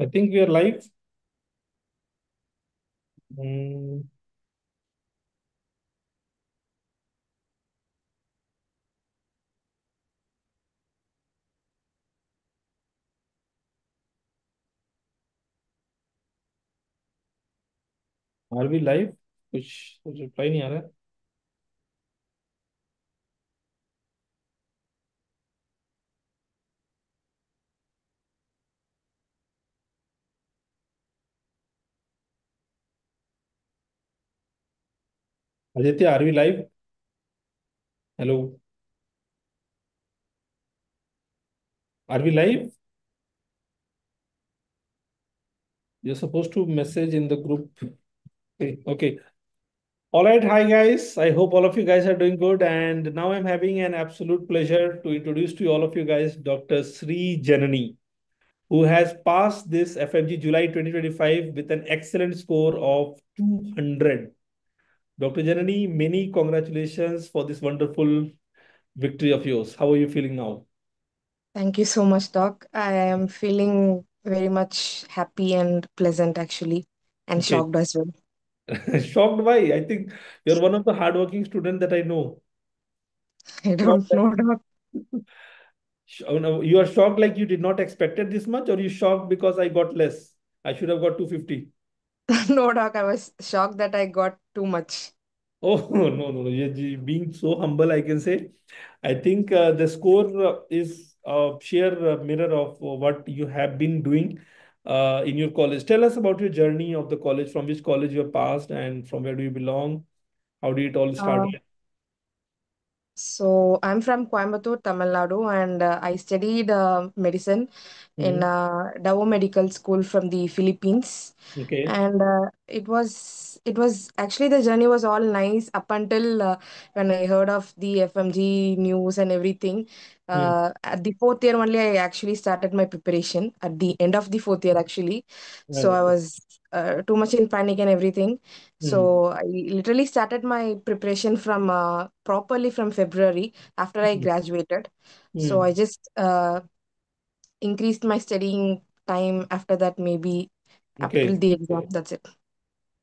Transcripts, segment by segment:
I think we are live. Mm, are we live? कुछ कुछ reply नहीं आ रहा है Aditya, are we live? Hello. Are we live? You're supposed to message in the group. Okay. okay. All right. Hi, guys. I hope all of you guys are doing good. And now I'm having an absolute pleasure to introduce to all of you guys Dr. Srijanani, who has passed this FMG July 2025 with an excellent score of 200. Dr. Janani, many congratulations for this wonderful victory of yours. How are you feeling now? Thank you so much, Doc. I am feeling very much happy and pleasant, actually, and Okay. shocked as well. Shocked why? I think you're one of the hardworking students that I know. I don't know, Doc. Oh, You are shocked like you did not expected this much, or you shocked because I got less? I should have got 250. No, Doc, I was shocked that I got too much. Oh, no, no, no. You're being so humble, I can say. I think uh, the score uh, is a sheer uh, mirror of uh, what you have been doing uh, in your college. Tell us about your journey of the college, from which college you have passed and from where do you belong? How did it all start? So I'm from Coimbatore, Tamil Nadu, and uh, I studied uh, medicine in Mhm. uh, Davao Medical School from the Philippines. Okay. and uh, it was it was actually the journey was all nice up until uh, when I heard of the FMG news and everything. Uh, at the fourth year only, I actually started my preparation at the end of the fourth year actually. So I was uh, too much in panic and everything. mhm. So I literally started my preparation from uh, properly from February after I Mhm. graduated. So Hmm. I just uh, increased my studying time after that maybe till the exam. That's it.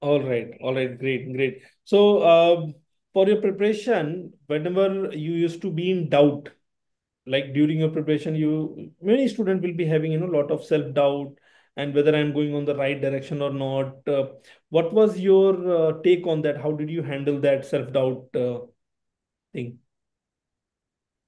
All right. All right. Great. Great. So, um, for your preparation, whenever you used to be in doubt, like during your preparation, you many student will be having, you know, a lot of self-doubt and whether I'm going on the right direction or not. Uh, what was your uh, take on that? How did you handle that self-doubt uh, thing?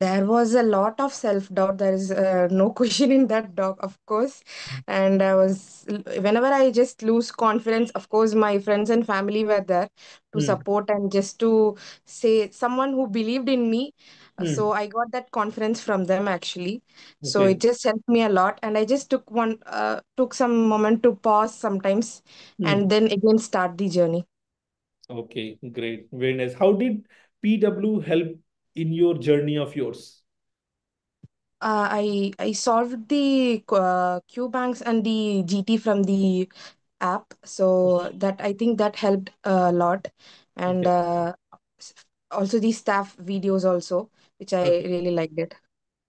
There was a lot of self-doubt. There is uh, no question in that dog, of course. And I was, whenever I just lose confidence, of course, my friends and family were there to Hmm. support and just to say someone who believed in me. Hmm. So I got that confidence from them actually. So it just helped me a lot. And I just took one, uh, took some moment to pause sometimes Hmm. and then again start the journey. Okay. Great. Very nice. How did PW help in your journey of yours? Uh, I I solved the uh, Q banks and the GT from the app, so that I think that helped a lot, and Okay. uh, also the staff videos also, which I Okay. really liked it.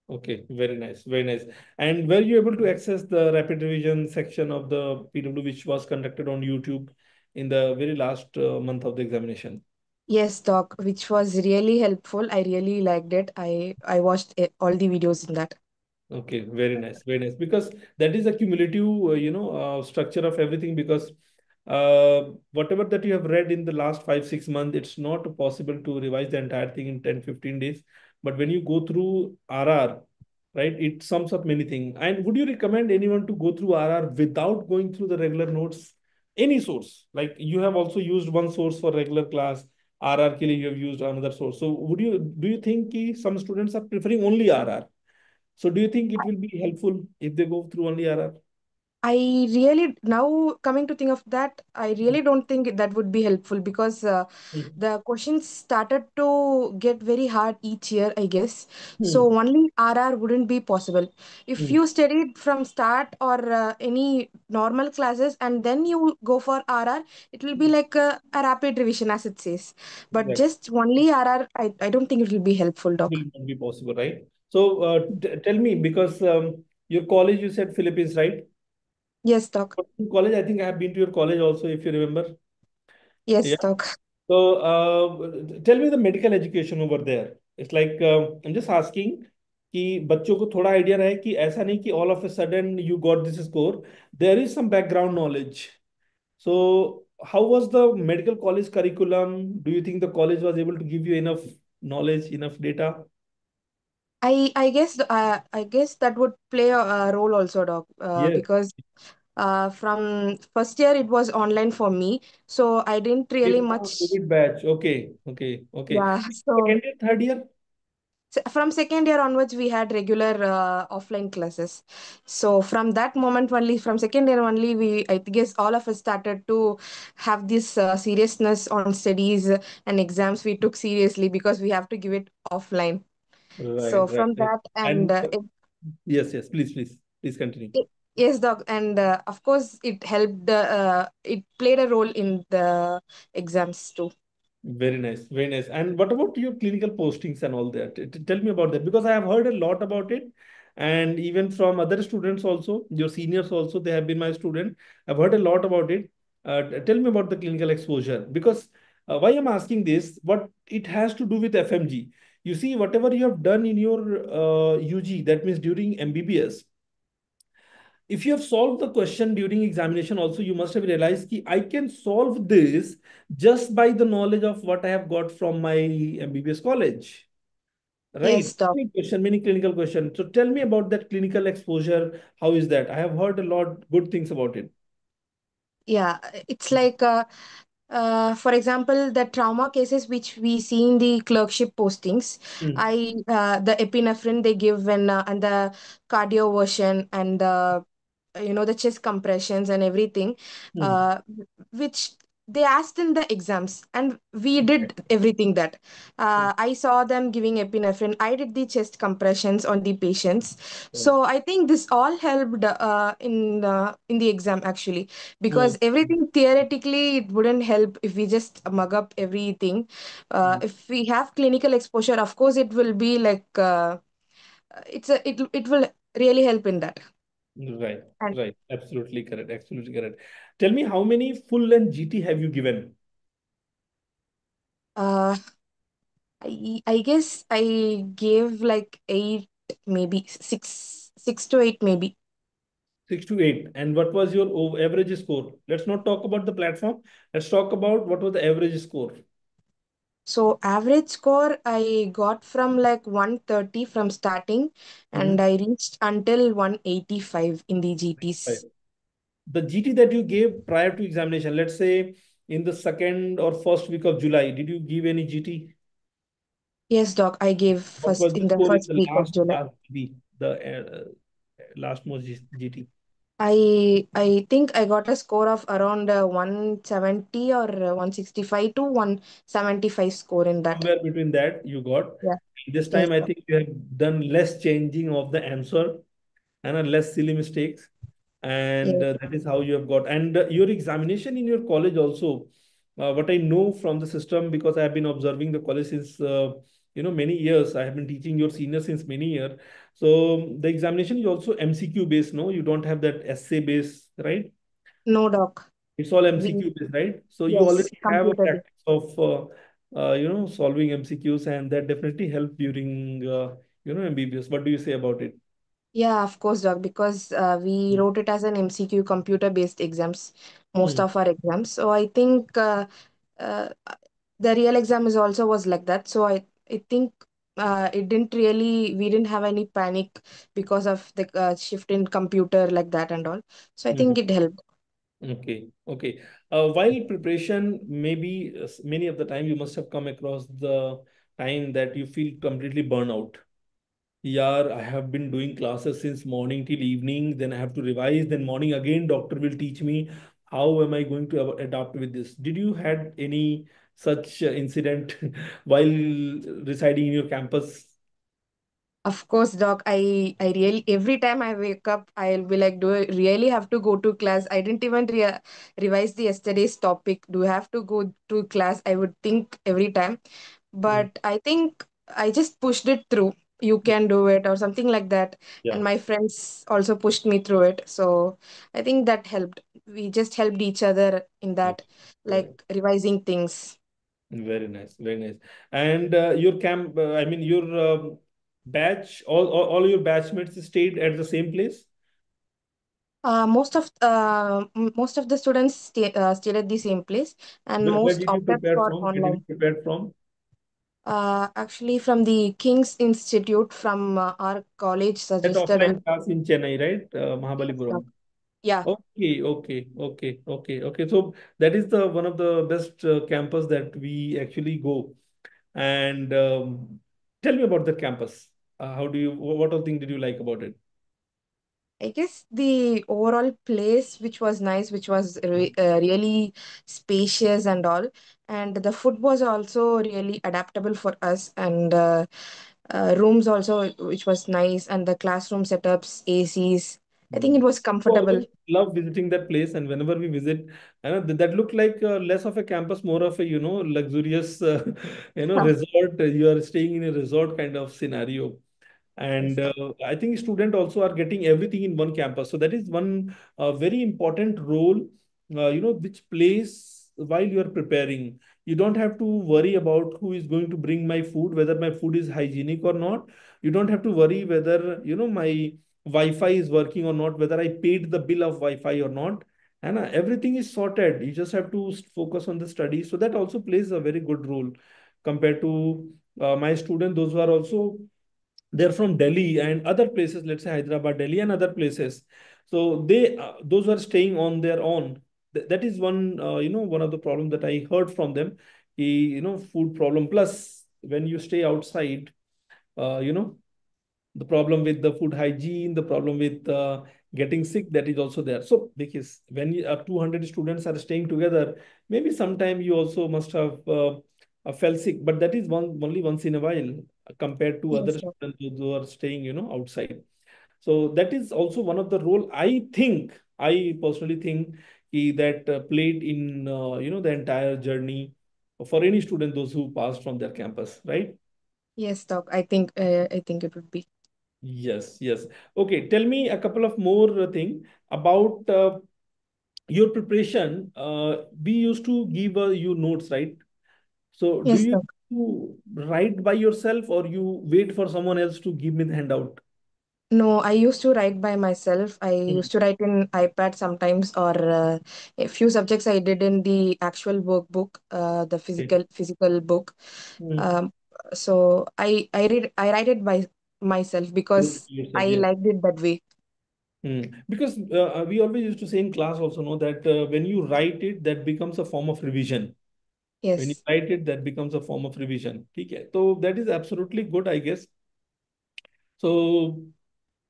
Okay, very nice, very nice. And were you able to access the rapid revision section of the PW, which was conducted on YouTube in the very last uh, month of the examination? Yes, doc, which was really helpful. I really liked it. I I watched it, all the videos in that. Okay, very nice, very nice. Because that is a cumulative, uh, you know, uh, structure of everything. Because uh, whatever that you have read in the last five, six months, it's not possible to revise the entire thing in 10, 15 days. But when you go through RR, right, it sums up many things. And would you recommend anyone to go through RR without going through the regular notes? Any source, like you have also used one source for regular class, RR ke liye you have used another source. So would you do you think ki some students are preferring only RR? So do you think it will be helpful if they go through only RR? I really now coming to think of that, I really don't think that would be helpful because uh, Hmm. the questions started to get very hard each year, I guess. So Hmm. only RR wouldn't be possible. If Hmm. you studied from start or uh, any normal classes and then you go for RR, it will be like a, a rapid revision as it says. But Exactly. just only RR, I, I don't think it will be helpful, It Doc. will not be possible, right? So uh, t- tell me, because um, your college, you said Philippines, right? Yes, doc. But in college, I think I have been to your college also, if you remember. Yeah. Yes, doc. So, uh, tell me the medical education over there. It's like uh, I'm just asking कि बच्चों को थोड़ा idea रहे कि ऐसा नहीं कि all of a sudden you got this score. There is some background knowledge. So, how was the medical college curriculum? Do you think the college was able to give you enough knowledge, enough data? I I guess uh, I guess that would play a, a role also, doc. Uh, Yes. because uh, from first year it was online for me, so I didn't really oh, much. COVID batch. Okay, okay, okay. Yeah, so Second year, third year? So from second year onwards, we had regular uh, offline classes. So from that moment only, from second year only, we I guess all of us started to have this uh, seriousness on studies and exams. We took seriously because we have to give it offline. Right, So from right. that and And uh, it, yes, yes, please, please, please continue. it, yes, doc, and uh, of course it helped. Uh, it played a role in the exams too. Very nice, very nice. And what about your clinical postings and all that? Tell me about that because I have heard a lot about it. And even from other students also, your seniors also, they have been my student. I've heard a lot about it. Uh, tell me about the clinical exposure because uh, why I'm asking this, what it has to do with FMG. You see, whatever you have done in your uh, UG, that means during MBBS, if you have solved the question during examination also you must have realized that i can solve this just by the knowledge of what i have got from my mbbs college. Right? Yes, many question many clinical question. So tell me about that clinical exposure. How is that? I have heard a lot good things about it. Yeah, it's like uh, Uh, for example, the trauma cases which we see in the clerkship postings, Hmm. I uh, the epinephrine they give when uh, and the cardioversion and the you know the chest compressions and everything, uh, which they asked in the exams and we did everything that uh, i saw them giving epinephrine. I did the chest compressions on the patients. So i think this all helped uh, in the in the exam actually Hmm. because everything theoretically it wouldn't help if we just mug up everything. Uh, Hmm. if we have clinical exposure of course it will be like uh, it's a it, it will really help in that Right, and right. Absolutely correct. Absolutely correct. Tell me how many full length GT have you given? uh, I, I guess I gave like eight, maybe six, six to eight, maybe. Six to eight. And what was your average score? Let's not talk about the platform. Let's talk about what was the average score. So average score I got from like 130 from starting Mhm. and I reached until 185 in the. GTs. The GT that you gave prior to examination, let's say in the second or first week of July, did you give any GT? Yes, doc, I gave first in the first the week of July. last the uh, last most GT? I I think I got a score of around uh, 170 or uh, 165 to 175 score in that. Somewhere between that you got. Yeah. This Yes, time I think you have done less changing of the answer and a less silly mistakes. and Yes. uh, that is how you have got and uh, your examination in your college also uh, what i know from the system because i have been observing the college since uh, you know many years. I have been teaching your seniors since many years. So the examination is also mcq based no? You don't have that essay based right? No, doc. it's all mcq based right? So you already have a practice of uh, uh, you know solving mcqs and that definitely helped during uh, you know mbbs what do you say about it? Yeah, of course, doc, because uh, we wrote it as an MCQ computer-based exams, most Hmm. of our exams. So I think uh, uh, the real exam is also was like that. So I I think uh, it didn't really we didn't have any panic because of the uh, shift in computer like that and all. So I think Mhm. it helped. Okay, okay. Uh, while preparation, maybe uh, many of the time you must have come across the time that you feel completely burnout. Yeah, I have been doing classes since morning till evening, then I have to revise, then morning again, doctor will teach me how am I going to adapt with this. Did you had any such incident while residing in your campus? Of course, doc. I I really every time I wake up, I'll be like, do I really have to go to class? I didn't even re- revise the yesterday's topic. Do I have to go to class? I would think every time, Mm, but I think I just pushed it through. you can do it or something like that Yeah. and my friends also pushed me through it so i think that helped we just helped each other in that like revising things very nice. Very nice. And uh, your camp, uh, I mean, your um, batch, all, all all your batchmates stayed at the same place? uh, most of uh, most of the students stay, uh, stayed at the same place and Where, where most you opted prepare for from? Where did you online prepare from? uh, actually from the king's institute from uh, our college suggested us offline class in Chennai, right? Uh. Mahabalipuram. Yeah Okay, okay, okay, okay, okay. So that is the one of the best uh, campus that we actually go. And um, tell me about the campus. Uh, how do you, what all thing did you like about it? I guess the overall place, which was nice, which was re uh, really spacious and all, and the food was also really adaptable for us, and uh, uh, rooms also, which was nice, and the classroom setups, ACs. I think it was comfortable. love visiting that place, and whenever we visit, I know that, looked like uh, less of a campus, more of a you know luxurious, uh, you know resort. You are staying in a resort kind of scenario. And uh, i think students also are getting everything in one campus so that is one uh, very important role uh, you know which plays while you are preparing you don't have to worry about who is going to bring my food whether my food is hygienic or not you don't have to worry whether you know my wi-fi is working or not whether i paid the bill of wi-fi or not and uh, everything is sorted you just have to focus on the study so that also plays a very good role compared to uh, my student, those who are also they're from Delhi and other places, let's say Hyderabad, Delhi, and other places. So they, uh, those who are staying on their own, th- that is one, uh, you know, one of the problems that I heard from them. He, you know, food problem. Plus, when you stay outside, uh, you know, the problem with the food hygiene, the problem with uh, getting sick, that is also there. So, because when you, uh, 200 students are staying together, maybe sometime you also must have uh, fell sick, but that is one only once in a while uh, compared to other Yes, doc. students who who are staying, you know, outside. So that is also one of the role I think, I personally think that uh, played in, uh, you know, the entire journey for any student, those who passed from their campus, right? Yes, doc. I think uh, I think it would be. Yes, yes. Okay, tell me a couple of more uh, thing about uh, your preparation. Uh, we used to give uh, you notes, right? So do Yes, you doc. write by yourself or you wait for someone else to give me the handout? No, I used to write by myself. I Hmm. used to write in iPad sometimes, or uh, a few subjects I did in the actual workbook, uh, the Okay. physical physical book. Hmm. Um, so I I read I write it by myself because yourself, I liked it that way. Hmm. Because uh, we always used to say in class also know that uh, when you write it, that becomes a form of revision. Yes. When you write it, that becomes a form of revision. Okay. So that is absolutely good, I guess. So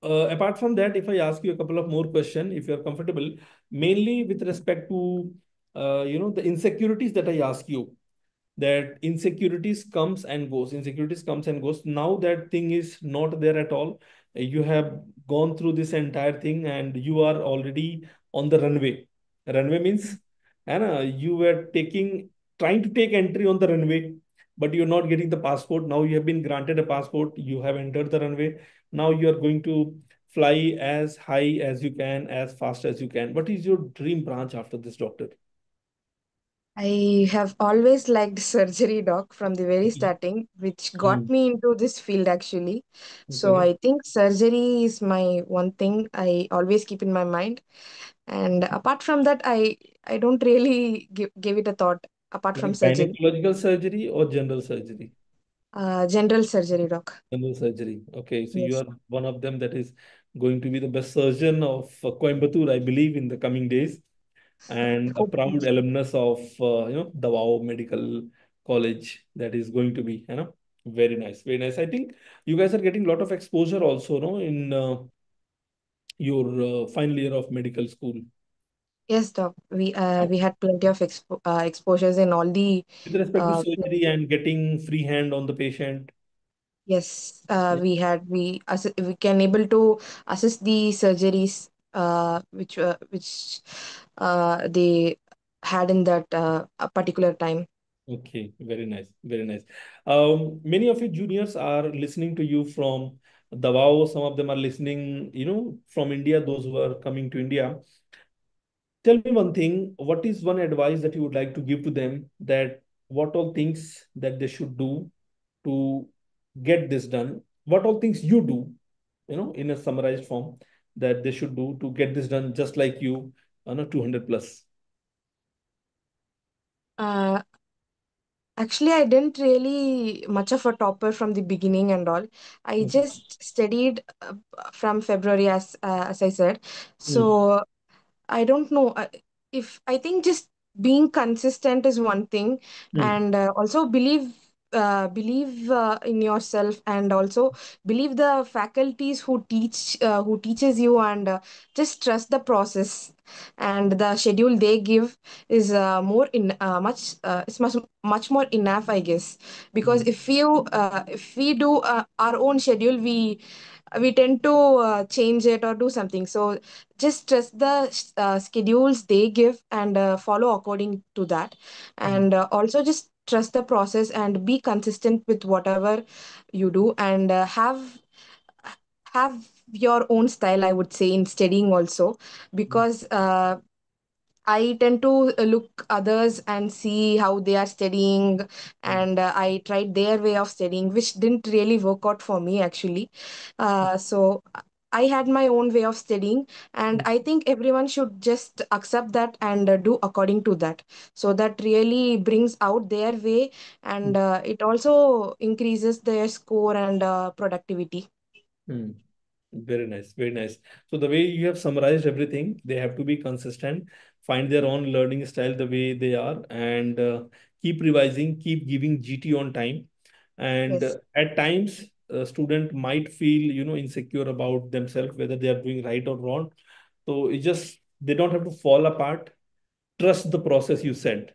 uh, apart from that, if I ask you a couple of more questions, if you're comfortable, mainly with respect to uh, you know the insecurities that I ask you, that insecurities comes and goes insecurities comes and goes. Now that thing is not there at all. You have gone through this entire thing and you are already on the runway. Runway means Anna, you were taking trying to take entry on the runway but you're not getting the passport. Now you have been granted a passport. You have entered the runway. Now you are going to fly as high as you can as fast as you can. What is your dream branch after this doctor I have always liked surgery, doc, from the very starting, which got Mm. me into this field actually. So okay I think surgery is my one thing I always keep in my mind. And apart from that, I I don't really give give it a thought apart from surgery. gynecological surgery or general surgery? Uh, general surgery, doc. General surgery. Okay, so you Yes. are one of them that is going to be the best surgeon of uh, Coimbatore, I believe, in the coming days, and a proud alumnus of uh, you know Davao Medical College that is going to be, you know, very nice, very nice. I think you guys are getting a lot of exposure also, no, in uh, your uh, final year of medical school. Yes, doc. We uh we had plenty of expo uh, exposures in all the With respect to uh surgery and getting free hand on the patient. yes uh we had we we can able to assist the surgeries uh which uh, which uh they had in that uh, particular time. Okay, very nice, very nice. Um, many of your juniors are listening to you from Davao. Some of them are listening, you know, from India, those who are coming to India. Tell me one thing, what is one advice that you would like to give to them that what all things that they should do to get this done? What all things you do, you know, in a summarized form that they should do to get this done just like you, a 200 plus? Uh, Actually, I didn't really much of a topper from the beginning and all. I Mm, just studied uh, from February, as uh, as I said. mm, So I don't know uh, if I think just being consistent is one thing, mm, and uh, also believe uh, believe uh, in yourself, and also believe the faculties who teach uh, who teaches you, and uh, just trust the process. And the schedule they give is uh, more in uh, much uh, it's much much more enough, I guess, because mm, if you uh, if we do uh, our own schedule, we we tend to uh, change it or do something. So just trust the uh, schedules they give and uh, follow according to that. Mm, and uh, also just trust the process and be consistent with whatever you do and uh, have have your own style i would say in studying also because uh, I tend to look others and see how they are studying, and uh, I tried their way of studying, which didn't really work out for me actually. Uh, so I had my own way of studying, and mm, I think everyone should just accept that and uh, do according to that. So that really brings out their way, mm, and uh, it also increases their score and uh, productivity. mm. Very nice, very nice. So the way you have summarized everything, they have to be consistent, find their own learning style the way they are, and uh, keep revising, keep giving GT on time. And uh, Yes. at times, a student might feel, you know, insecure about themselves, whether they are doing right or wrong. So it just they don't have to fall apart. Trust the process you said.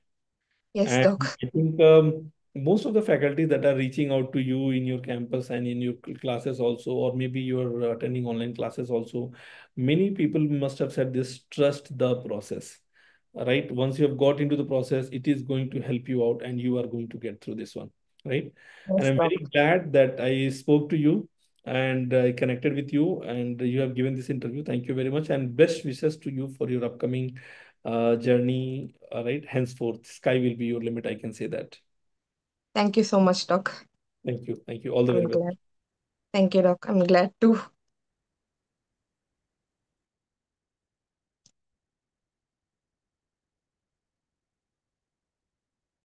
Yes, And Doc. I think um, most of the faculty that are reaching out to you in your campus and in your classes also, or maybe you're attending online classes also, many people must have said this, trust the process, right? Once you have got into the process, it is going to help you out and you are going to get through this one, right? And I'm very glad that I spoke to you and I connected with you and you have given this interview. Thank you very much and best wishes to you for your upcoming uh, journey, uh, right? Henceforth, sky will be your limit. I can say that. Thank you so much, Doc. Thank you. Thank you. All the I'm very best. Thank you, Doc. I'm glad too.